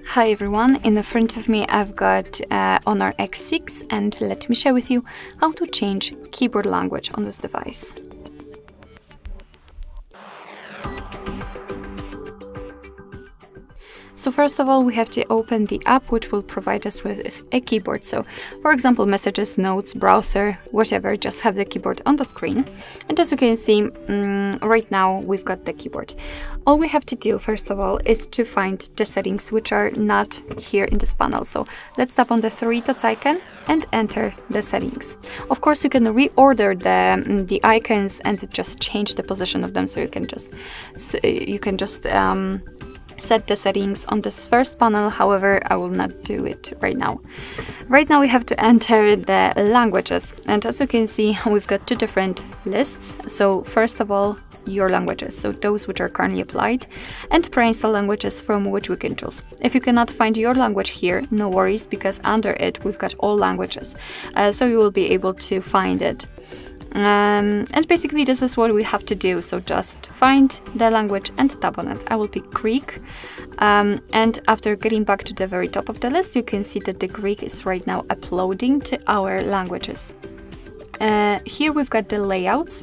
Hi everyone, in the front of me I've got uh, Honor X6 and let me share with you how to change keyboard language on this device. So first of all, we have to open the app which will provide us with a keyboard. So for example, messages, notes, browser, whatever, just have the keyboard on the screen. And as you can see, um, right now we've got the keyboard. All we have to do, first of all, is to find the settings which are not here in this panel. So let's tap on the three dots icon and enter the settings. Of course, you can reorder the, mm, the icons and just change the position of them so you can just so you can just um, set the settings on this first panel, however, I will not do it right now. Right now we have to enter the languages, and as you can see, we've got two different lists. So first of all, your languages, so those which are currently applied, and pre-installed languages from which we can choose. If you cannot find your language here, no worries, because under it we've got all languages, uh, so you will be able to find it. Um, and basically this is what we have to do. So just find the language and tap on it. I will pick Greek. Um, and after getting back to the very top of the list, you can see that the Greek is right now uploading to our languages. Uh, here we've got the layouts.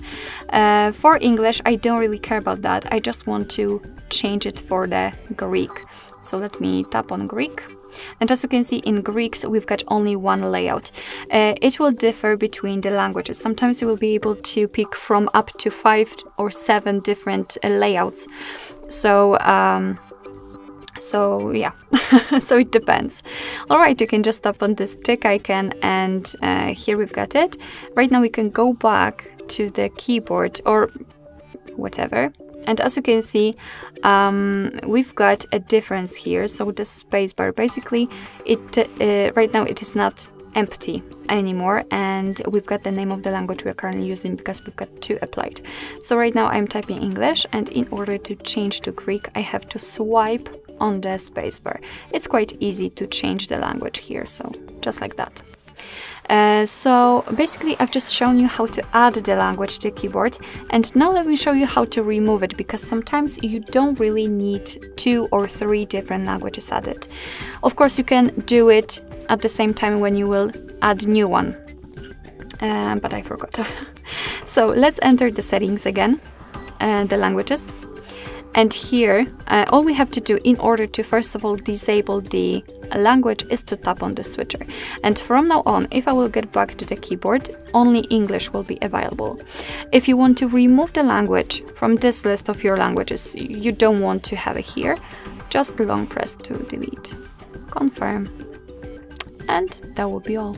Uh, for English, I don't really care about that. I just want to change it for the Greek. So let me tap on Greek. And as you can see in Greeks, we've got only one layout. Uh, it will differ between the languages. Sometimes you will be able to pick from up to five or seven different uh, layouts. So, um, so yeah, so it depends. All right, you can just tap on this tick icon and uh, here we've got it. Right now we can go back to the keyboard or whatever and as you can see, um, we've got a difference here. So the spacebar, basically, it uh, right now it is not empty anymore and we've got the name of the language we're currently using because we've got two applied. So right now I'm typing English and in order to change to Greek I have to swipe on the spacebar. It's quite easy to change the language here, so just like that. Uh, so basically I've just shown you how to add the language to keyboard and now let me show you how to remove it because sometimes you don't really need two or three different languages added. Of course you can do it at the same time when you will add new one, uh, but I forgot. so let's enter the settings again, uh, the languages. And here, uh, all we have to do in order to first of all disable the language is to tap on the switcher. And from now on, if I will get back to the keyboard, only English will be available. If you want to remove the language from this list of your languages, you don't want to have it here, just long press to delete. Confirm. And that will be all.